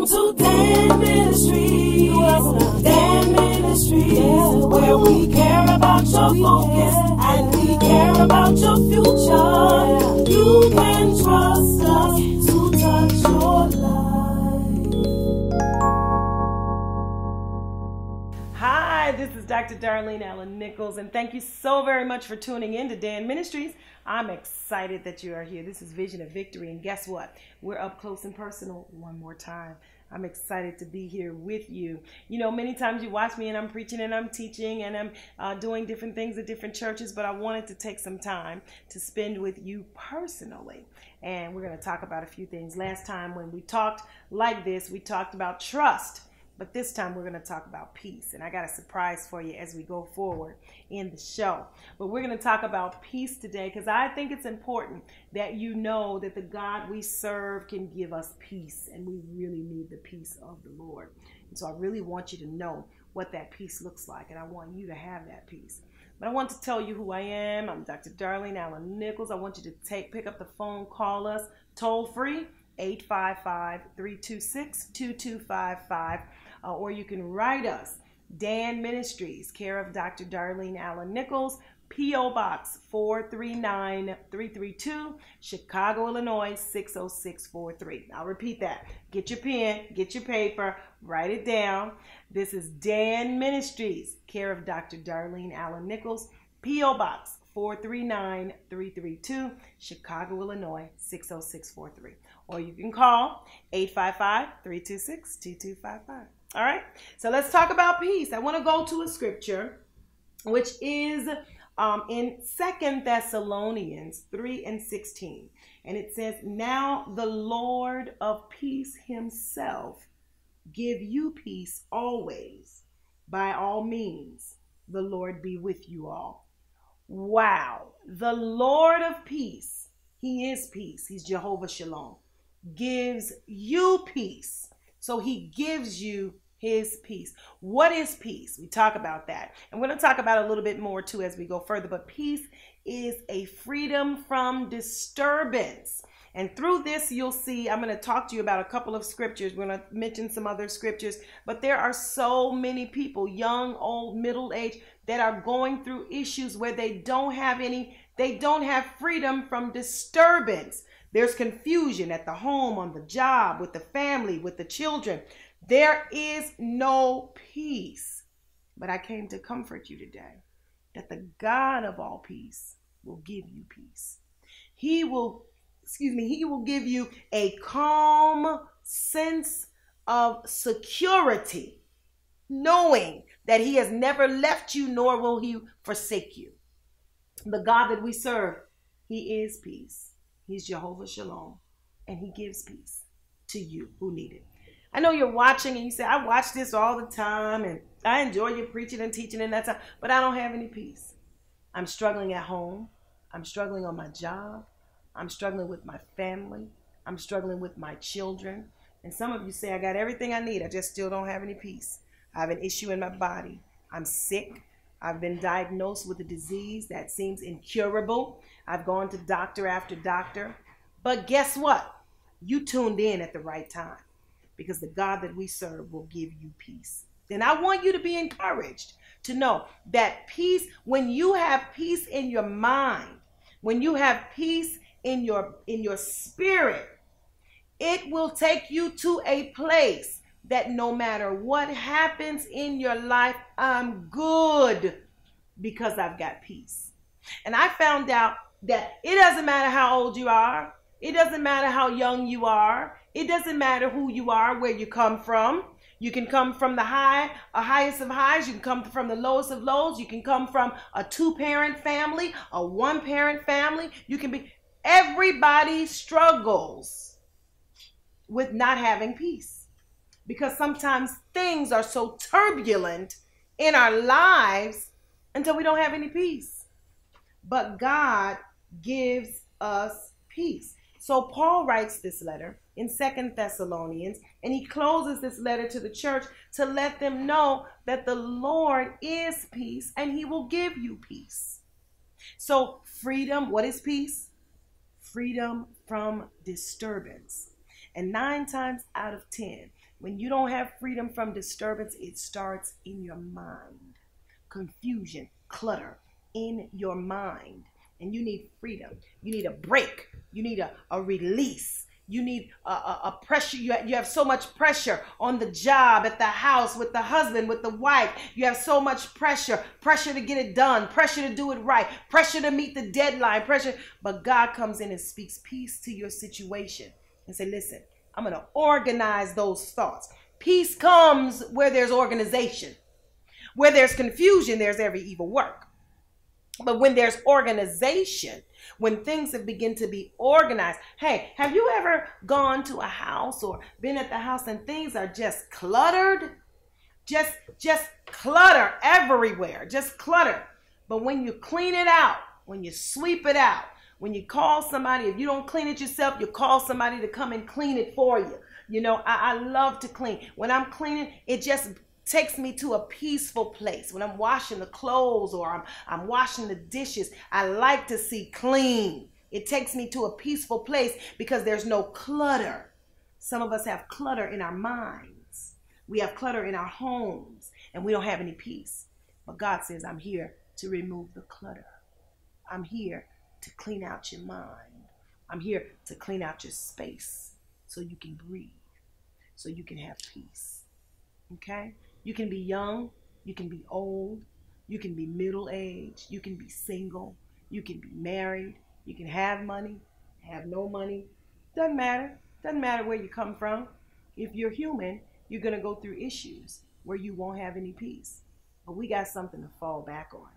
Welcome to Dan Ministries. Dan Ministries, where we care about your focus and we care about your future. You can trust us to touch your life. Hi, this is Dr. Darlene Allen Nichols, and thank you so very much for tuning in to Dan Ministries. I'm excited that you are here. This is Vision of Victory, and guess what? We're up close and personal one more time. I'm excited to be here with you. You know, many times you watch me and I'm preaching and I'm teaching and I'm uh, doing different things at different churches, but I wanted to take some time to spend with you personally. And we're going to talk about a few things. Last time when we talked like this, we talked about trust. But this time we're going to talk about peace. And I got a surprise for you as we go forward in the show. But we're going to talk about peace today because I think it's important that you know that the God we serve can give us peace. And we really need the peace of the Lord. And so I really want you to know what that peace looks like. And I want you to have that peace. But I want to tell you who I am. I'm Dr. Darlene Allen Nichols. I want you to take pick up the phone, call us toll free 855 326 2255 uh, or you can write us. Dan Ministries, care of Dr. Darlene Allen Nichols, P.O. Box 439332, Chicago, Illinois 60643. I'll repeat that. Get your pen, get your paper, write it down. This is Dan Ministries, care of Dr. Darlene Allen Nichols, P.O. Box 439332, Chicago, Illinois 60643. Or you can call 855 326 2255. All right, so let's talk about peace. I want to go to a scripture which is um, in Second Thessalonians 3 and 16. And it says, Now the Lord of peace himself give you peace always. By all means, the Lord be with you all. Wow. The Lord of peace, he is peace. He's Jehovah Shalom. Gives you peace. So he gives you his peace. What is peace? We talk about that. And we're going to talk about a little bit more too as we go further. But peace is a freedom from disturbance. And through this, you'll see, I'm going to talk to you about a couple of scriptures. We're going to mention some other scriptures, but there are so many people, young, old, middle age, that are going through issues where they don't have any, they don't have freedom from disturbance. There's confusion at the home, on the job, with the family, with the children. There is no peace. But I came to comfort you today that the God of all peace will give you peace. He will, excuse me, He will give you a calm sense of security, knowing that He has never left you nor will He forsake you. The God that we serve, He is peace. He's Jehovah Shalom, and He gives peace to you who need it. I know you're watching and you say, I watch this all the time and I enjoy your preaching and teaching and that time, but I don't have any peace. I'm struggling at home. I'm struggling on my job. I'm struggling with my family. I'm struggling with my children. And some of you say, I got everything I need. I just still don't have any peace. I have an issue in my body. I'm sick. I've been diagnosed with a disease that seems incurable. I've gone to doctor after doctor. But guess what? You tuned in at the right time because the God that we serve will give you peace. And I want you to be encouraged to know that peace, when you have peace in your mind, when you have peace in your in your spirit, it will take you to a place that no matter what happens in your life, I'm good because I've got peace. And I found out that it doesn't matter how old you are, it doesn't matter how young you are, it doesn't matter who you are, where you come from. You can come from the high, a highest of highs. You can come from the lowest of lows. You can come from a two-parent family, a one-parent family. You can be. Everybody struggles with not having peace because sometimes things are so turbulent in our lives until we don't have any peace. But God gives us peace. So Paul writes this letter in Second Thessalonians, and he closes this letter to the church to let them know that the Lord is peace and he will give you peace. So, freedom, what is peace? Freedom from disturbance. And nine times out of 10, when you don't have freedom from disturbance, it starts in your mind. Confusion, clutter in your mind. And you need freedom. You need a break. You need a, a release. You need a, a, a pressure. You have, you have so much pressure on the job, at the house, with the husband, with the wife. You have so much pressure. Pressure to get it done. Pressure to do it right. Pressure to meet the deadline. Pressure. But God comes in and speaks peace to your situation and say, listen, I'm going to organize those thoughts. Peace comes where there's organization. Where there's confusion, there's every evil work. But when there's organization, when things have begin to be organized. Hey, have you ever gone to a house or been at the house and things are just cluttered? Just just clutter everywhere. Just clutter. But when you clean it out, when you sweep it out, when you call somebody, if you don't clean it yourself, you call somebody to come and clean it for you. You know, I, I love to clean. When I'm cleaning, it just takes me to a peaceful place. When I'm washing the clothes or I'm, I'm washing the dishes, I like to see clean. It takes me to a peaceful place because there's no clutter. Some of us have clutter in our minds. We have clutter in our homes and we don't have any peace. But God says, I'm here to remove the clutter. I'm here to clean out your mind. I'm here to clean out your space so you can breathe, so you can have peace. Okay? You can be young, you can be old, you can be middle aged, you can be single, you can be married, you can have money, have no money. Doesn't matter. Doesn't matter where you come from. If you're human, you're going to go through issues where you won't have any peace. But we got something to fall back on.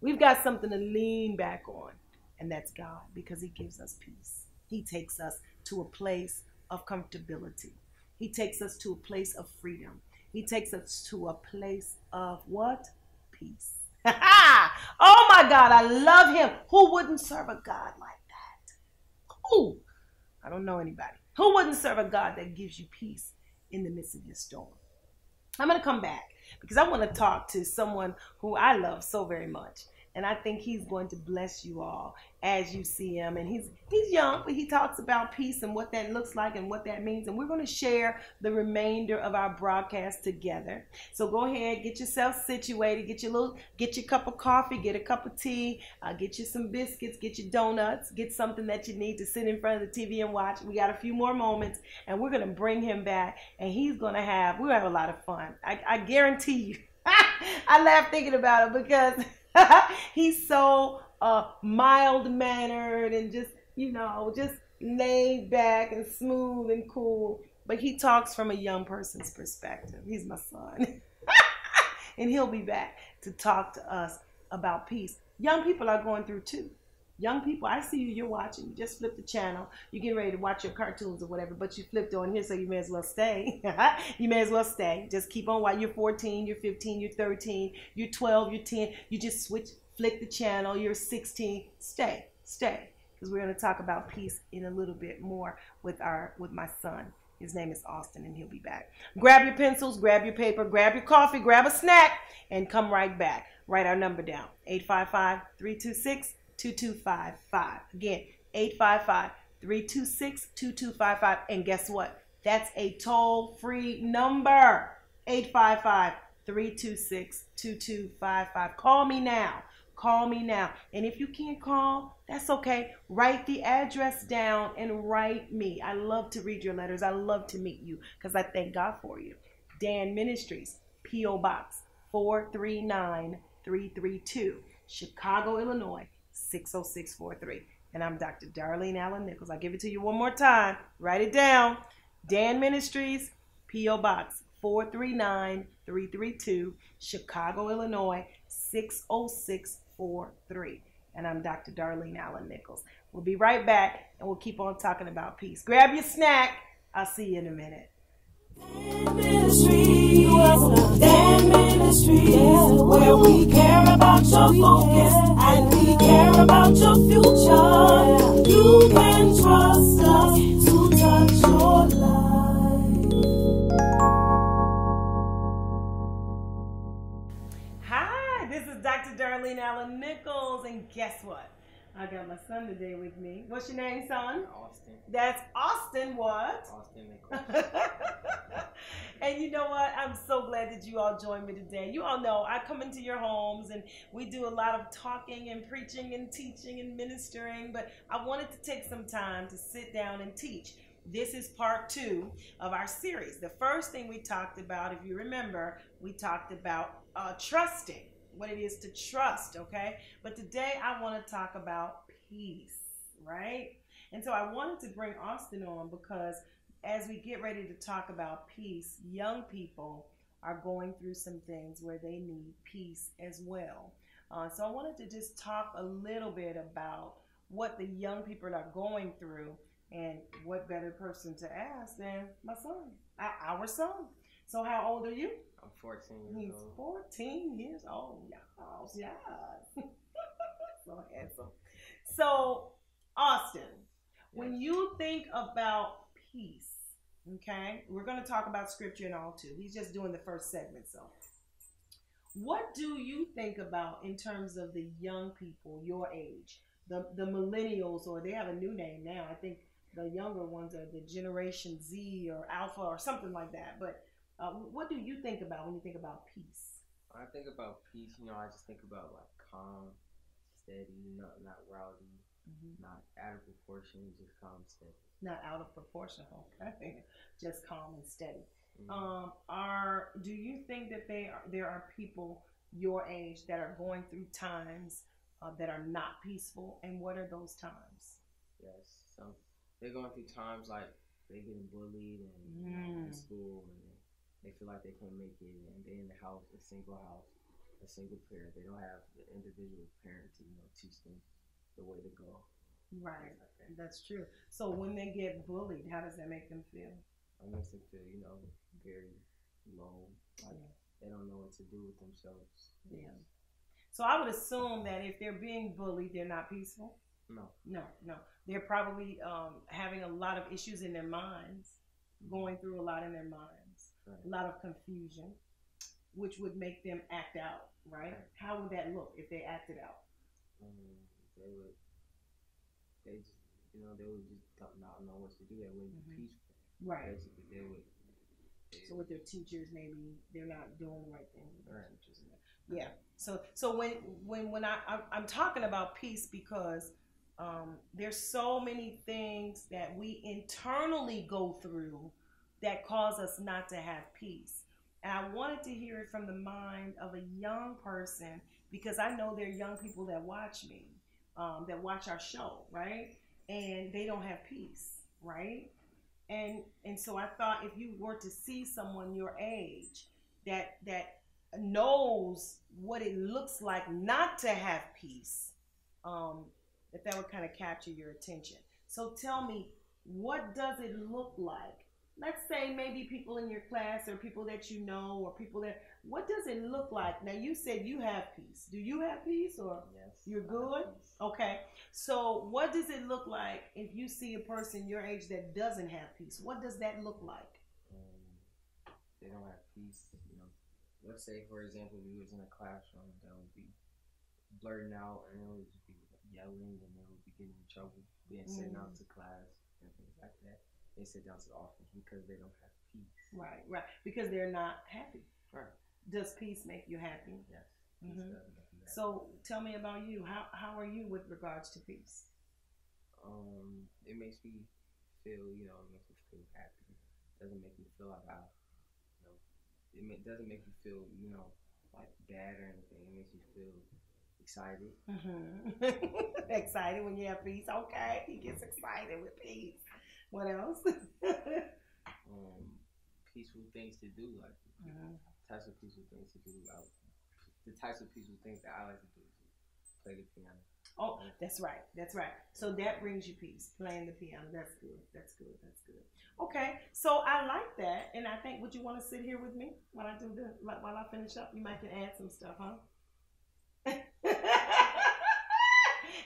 We've got something to lean back on, and that's God because He gives us peace. He takes us to a place of comfortability, He takes us to a place of freedom. He takes us to a place of what? Peace. oh my God, I love him. Who wouldn't serve a God like that? Who? I don't know anybody. Who wouldn't serve a God that gives you peace in the midst of your storm? I'm going to come back because I want to talk to someone who I love so very much. And I think he's going to bless you all as you see him. And he's he's young, but he talks about peace and what that looks like and what that means. And we're going to share the remainder of our broadcast together. So go ahead, get yourself situated, get your little, get your cup of coffee, get a cup of tea, uh, get you some biscuits, get your donuts, get something that you need to sit in front of the TV and watch. We got a few more moments, and we're going to bring him back, and he's going to have we'll have a lot of fun. I, I guarantee you. I laugh thinking about it because. he's so uh, mild mannered and just, you know, just laid back and smooth and cool. But he talks from a young person's perspective. He's my son. and he'll be back to talk to us about peace. Young people are going through too. Young people, I see you, you're watching. You just flip the channel. You're getting ready to watch your cartoons or whatever, but you flipped on here, so you may as well stay. you may as well stay. Just keep on while you're 14, you're 15, you're 13, you're 12, you're 10. You just switch, flick the channel, you're 16. Stay, stay. Because we're going to talk about peace in a little bit more with our with my son. His name is Austin, and he'll be back. Grab your pencils, grab your paper, grab your coffee, grab a snack, and come right back. Write our number down 855 326 2255. Again, 855 326 2255. And guess what? That's a toll free number 855 326 2255. Call me now. Call me now. And if you can't call, that's okay. Write the address down and write me. I love to read your letters. I love to meet you because I thank God for you. Dan Ministries, P.O. Box 439332, Chicago, Illinois 60643. And I'm Dr. Darlene Allen Nichols. I'll give it to you one more time. Write it down. Dan Ministries, P.O. Box 439332, Chicago, Illinois 60643. And I'm Dr. Darlene Allen Nichols. We'll be right back and we'll keep on talking about peace. Grab your snack. I'll see you in a minute. Where we care about your focus and we care about your future. You can trust us to touch your life. Hi, this is Dr. Darlene Allen Nichols, and guess what? I got my son today with me. What's your name, son? Austin. That's Austin what? Austin McCoy. and you know what? I'm so glad that you all joined me today. You all know I come into your homes and we do a lot of talking and preaching and teaching and ministering, but I wanted to take some time to sit down and teach. This is part two of our series. The first thing we talked about, if you remember, we talked about uh, trusting, what it is to trust, okay? But today I want to talk about peace, right? And so I wanted to bring Austin on because as we get ready to talk about peace, young people are going through some things where they need peace as well. Uh, so I wanted to just talk a little bit about what the young people are going through and what better person to ask than my son, our son. So how old are you? I'm 14 years He's old. 14 years old. Yes, yes. so handsome. So, Austin, when you think about peace, okay, we're going to talk about scripture and all too. He's just doing the first segment, so. What do you think about in terms of the young people your age, the the millennials, or they have a new name now? I think the younger ones are the Generation Z or Alpha or something like that. But uh, what do you think about when you think about peace? When I think about peace, you know, I just think about like calm, steady, not not rowdy, not out of proportion, just calm, steady. Not out of proportion, okay? Just calm and steady. Mhm. Um, are do you think that they are there are people your age that are going through times uh, that are not peaceful, and what are those times? yes, some they're going through times like they're getting bullied and you know, in Mm. school, they feel like they can't make it, and they're in the house, a single house, a single parent. They don't have the individual parent to you know teach them the way to go. Right, like that. that's true. So when they get bullied, how does that make them feel? It makes them feel, you know, very low. Like Yeah. they don't know what to do with themselves. Yeah. So I would assume that if they're being bullied, they're not peaceful. No. No, no. They're probably um, having a lot of issues in their minds, going through a lot in their minds, a lot of confusion, which would make them act out, right? Right. How would that look if they acted out? Um, they would, they just, you know, they would just don't- know what to do. They wouldn't Mhm. be peaceful. Right. Basically, they would. They, So with their teachers, maybe they're not doing the right thing. Right. teachers. Yeah. So so when when when I I'm, I'm talking about peace because um, there's so many things that we internally go through that cause us not to have peace. And I wanted to hear it from the mind of a young person because I know there are young people that watch me, um, that watch our show, right? And they don't have peace, right? And and so I thought if you were to see someone your age that that knows what it looks like not to have peace, um, that that would kind of capture your attention. So tell me, what does it look like? Let's say maybe people in your class or people that you know or people that, what does it look like? Now you said you have peace. Do you have peace or? yes. You're good? Okay. So what does it look like if you see a person your age that doesn't have peace? What does that look like? Um, they don't have peace. You know, let's say for example, we was in a classroom that would be blurting out, and it would just be yelling, and they would be getting in trouble, being sent out Mm. to class and things like that. They sit down to the office because they don't have peace. Right, right. Because they're not happy. Right. Does peace make you happy? Yes. Peace Mhm. does make you happy. So tell me about you. How how are you with regards to peace? um, it makes me feel, you know, it makes me feel happy. It doesn't make me feel like I, you know, it ma- doesn't make me feel, you know, like bad or anything. It makes me feel excited. Mm-hmm. excited when you have peace. Okay, he gets excited with peace. What else? Um, peaceful things to do, like Mhm. types of peaceful things to do. I, the types of peaceful things that I like to do play the piano. Oh, that's right. That's right. So that brings you peace, playing the piano. That's good. That's good. That's good. Okay, so I like that, and I think would you want to sit here with me while I do the while I finish up? You might can add some stuff, huh?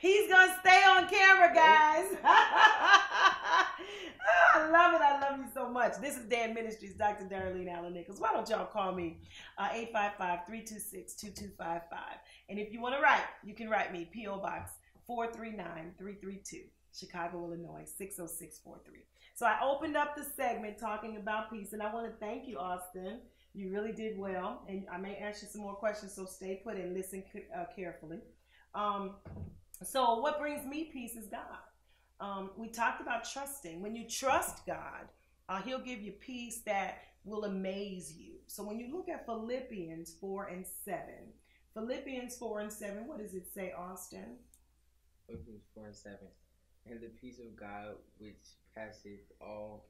He's gonna stay on camera, guys. I love it. I love you so much. This is Dan Ministries, Dr. Darlene Allen Nichols. Why don't y'all call me uh, 855 326 2255? And if you want to write, you can write me P.O. Box 439 332. Chicago, Illinois, 60643. So I opened up the segment talking about peace, and I want to thank you, Austin. You really did well, and I may ask you some more questions, so stay put and listen uh, carefully. Um, so, what brings me peace is God. Um, we talked about trusting. When you trust God, uh, He'll give you peace that will amaze you. So, when you look at Philippians 4 and 7, Philippians 4 and 7, what does it say, Austin? Philippians 4 and 7. And the peace of God, which passeth all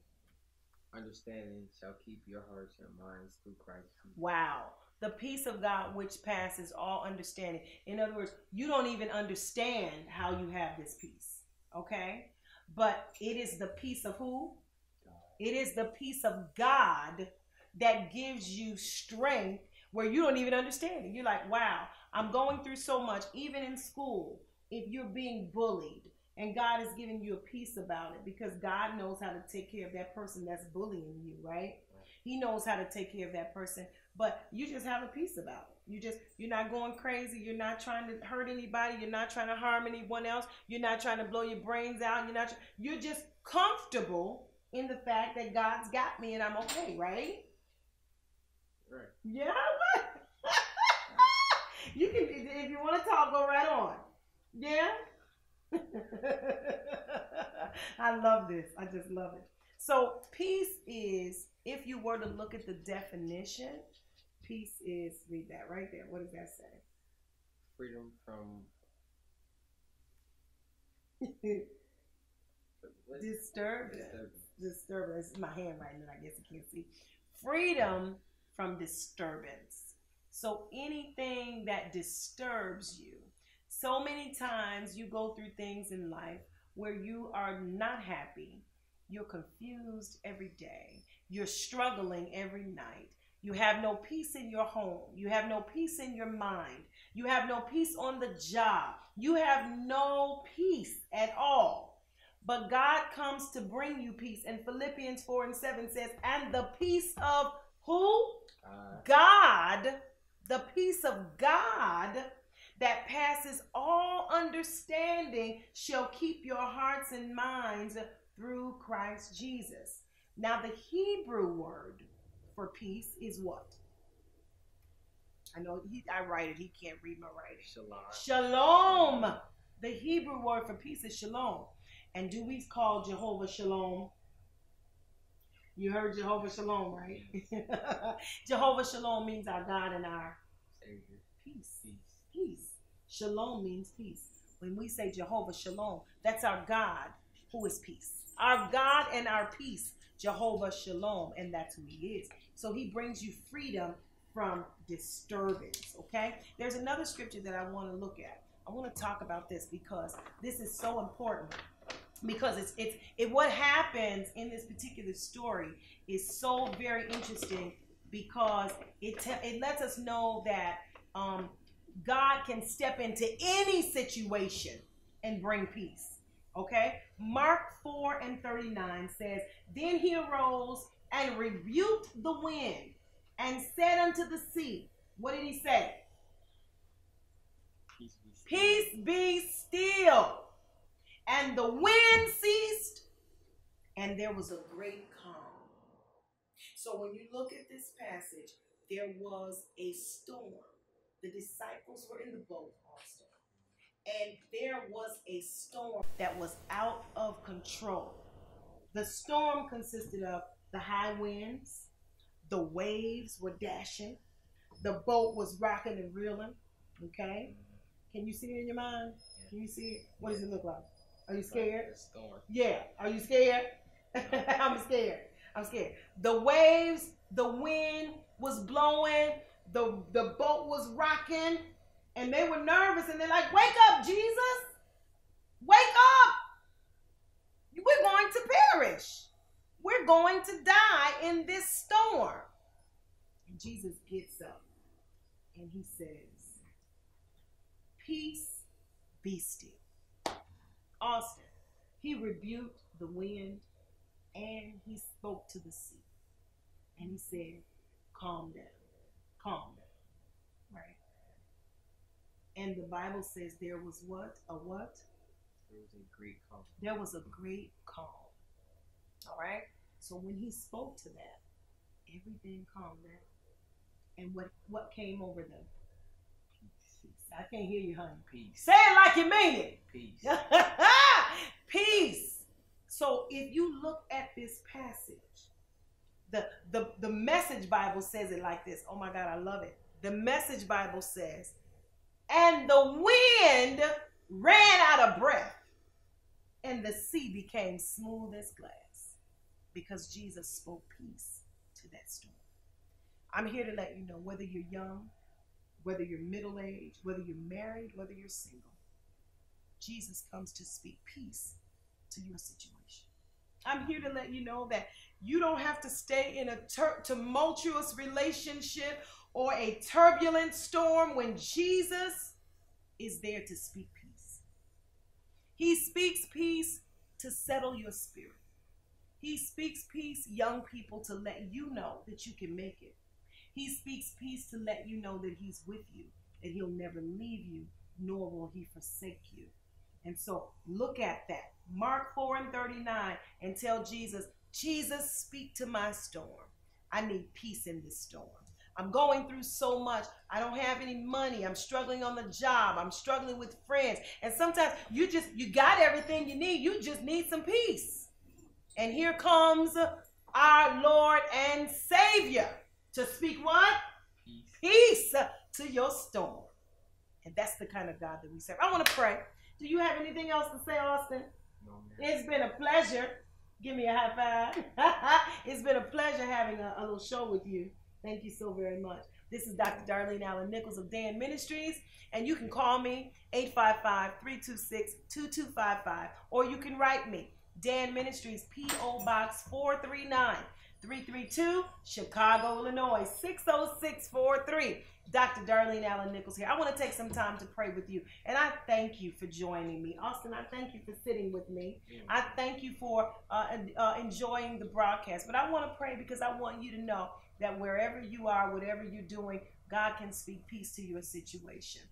understanding, shall keep your hearts and minds through Christ Wow. The peace of God, which passes all understanding. In other words, you don't even understand how you have this peace. Okay? But it is the peace of who? It is the peace of God that gives you strength where you don't even understand it. You're like, wow, I'm going through so much, even in school. If you're being bullied, and God is giving you a peace about it because God knows how to take care of that person that's bullying you, right? He knows how to take care of that person, but you just have a peace about it. You just you're not going crazy. You're not trying to hurt anybody. You're not trying to harm anyone else. You're not trying to blow your brains out. You're not. You're just comfortable in the fact that God's got me and I'm okay, right? Right. Yeah. you can if you want to talk, go right on. Yeah. I love this. I just love it. So, peace is, if you were to look at the definition, peace is, read that right there. What does that say? Freedom from? Disturbance. Disturbance. Disturbance. It's my handwriting, and I guess you can't see. Freedom from disturbance. So, anything that disturbs you, so many times you go through things in life where you are not happy, you're confused every day, you're struggling every night. You have no peace in your home. You have no peace in your mind. You have no peace on the job. You have no peace at all. But God comes to bring you peace. And Philippians 4 and 7 says, And the peace of who? Uh, God, the peace of God that passes all understanding shall keep your hearts and minds through Christ Jesus. Now, the Hebrew word for peace is what? I know he, I write it, he can't read my writing. Shalom. Shalom. The Hebrew word for peace is shalom. And do we call Jehovah Shalom? You heard Jehovah Shalom, right? Jehovah Shalom means our God and our Savior. peace. Peace. Peace. Shalom means peace. When we say Jehovah Shalom, that's our God who is peace. Our God and our peace, Jehovah Shalom, and that's who he is. So he brings you freedom from disturbance, okay? There's another scripture that I want to look at. I want to talk about this because this is so important because it's it's it what happens in this particular story is so very interesting because it te- it lets us know that um, God can step into any situation and bring peace. Okay? Mark 4 and 39 says, Then he arose and rebuked the wind and said unto the sea, What did he say? Peace be still. Peace be still. And the wind ceased, and there was a great calm. So when you look at this passage, there was a storm. The disciples were in the boat, Austin, and there was a storm that was out of control. The storm consisted of the high winds, the waves were dashing, the boat was rocking and reeling. Okay, can you see it in your mind? Can you see it? What does it look like? Are you scared? Yeah. Are you scared? I'm scared. I'm scared. The waves, the wind was blowing, the the boat was rocking, and they were nervous and they're like, "Wake up, Jesus! Wake up! We're going to perish. We're going to die in this storm." And Jesus gets up and he says, "Peace, be still." Austin, he rebuked the wind and he spoke to the sea. And he said, Calm down. Calm down. Right? And the Bible says there was what? A what? There was a great calm. There was a great calm. All right? So when he spoke to that, everything calmed down. And what what came over them? Peace. I can't hear you, honey. Peace. Say it like you mean it. Peace. Peace. So if you look at this passage, the, the the message Bible says it like this. Oh my God, I love it. The message Bible says, and the wind ran out of breath, and the sea became smooth as glass because Jesus spoke peace to that storm. I'm here to let you know whether you're young, whether you're middle aged, whether you're married, whether you're single, Jesus comes to speak peace to your situation. I'm here to let you know that you don't have to stay in a tumultuous relationship or a turbulent storm when Jesus is there to speak peace. He speaks peace to settle your spirit. He speaks peace, young people, to let you know that you can make it. He speaks peace to let you know that He's with you, that He'll never leave you, nor will He forsake you. And so look at that. Mark 4 and 39 and tell Jesus, Jesus, speak to my storm. I need peace in this storm. I'm going through so much. I don't have any money. I'm struggling on the job. I'm struggling with friends. And sometimes you just, you got everything you need. You just need some peace. And here comes our Lord and Savior to speak what? Peace. Peace to your storm. And that's the kind of God that we serve. I want to pray. Do you have anything else to say, Austin? No. It's been a pleasure. Give me a high five. it's been a pleasure having a, a little show with you. Thank you so very much. This is Dr. Darlene Allen Nichols of Dan Ministries, and you can call me 855 326 2255, or you can write me Dan Ministries, P.O. Box 439 332, Chicago, Illinois 60643. Dr. Darlene Allen Nichols here. I want to take some time to pray with you, and I thank you for joining me. Austin, I thank you for sitting with me. I thank you for uh, uh, enjoying the broadcast. But I want to pray because I want you to know that wherever you are, whatever you're doing, God can speak peace to your situation.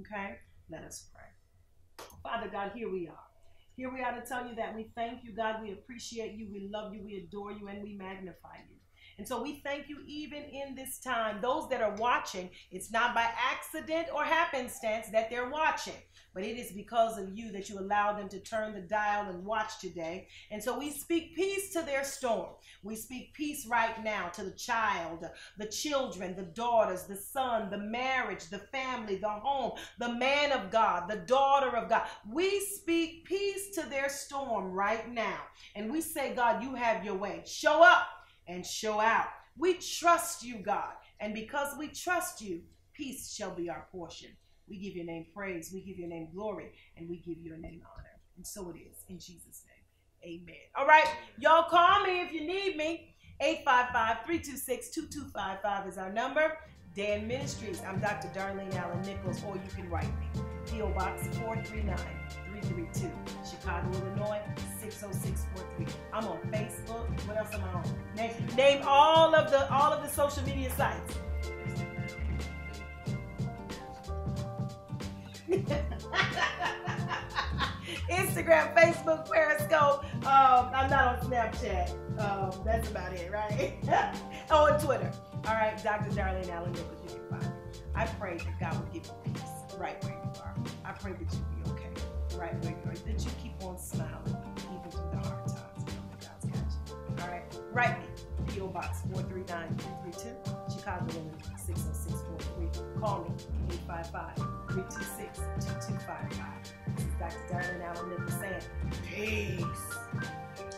Okay? Let us pray. Father God, here we are. Here we are to tell you that we thank you, God. We appreciate you. We love you. We adore you. And we magnify you. And so we thank you even in this time. Those that are watching, it's not by accident or happenstance that they're watching, but it is because of you that you allow them to turn the dial and watch today. And so we speak peace to their storm. We speak peace right now to the child, the children, the daughters, the son, the marriage, the family, the home, the man of God, the daughter of God. We speak peace to their storm right now. And we say, God, you have your way. Show up and show out. We trust you, God. And because we trust you, peace shall be our portion. We give your name praise, we give your name glory, and we give your name honor. And so it is in Jesus' name. Amen. All right, y'all call me if you need me. 855-326-2255 is our number. Dan Ministries. I'm Dr. Darlene Allen Nichols, or you can write me. P.O. Box 439-332, Chicago, Illinois 60643. I'm on Facebook. What else am I on? Name, name all of the all of the social media sites. Instagram, Facebook, Periscope. Um, I'm not on Snapchat. Um, that's about it, right? oh, and Twitter. All right, Dr. Darlene Allen Nichols, you can find me. I pray that God will give you peace right where you are. I pray that you be okay right where you are. That you keep on smiling write me. P.O. Box 439-332, Chicago, Illinois 60643. Call me 855-326-2255. This is Dr. Darlene Allen saying, peace.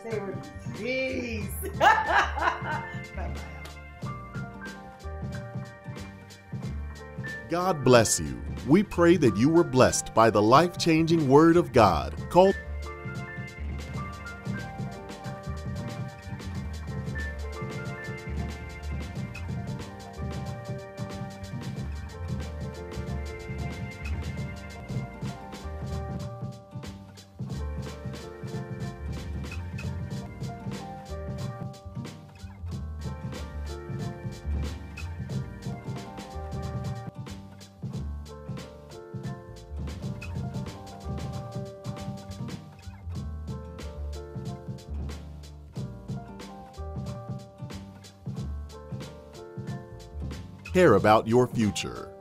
Say with me. peace. Bye-bye. God bless you. We pray that you were blessed by the life changing Word of God. Call about your future.